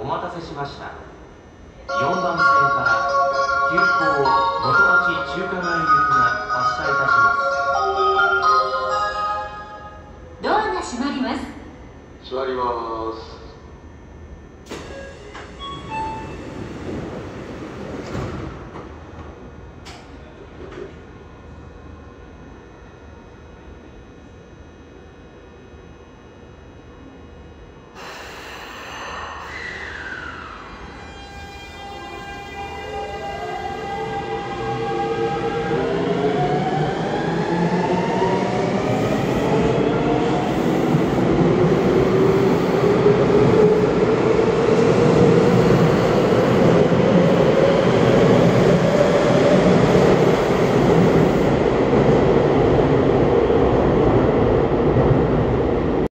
お待たせしました。4番線から急行元町中華街行きが発車いたします。ドアが閉まります。座ります。